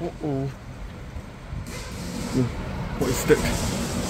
Uh-oh. What is that?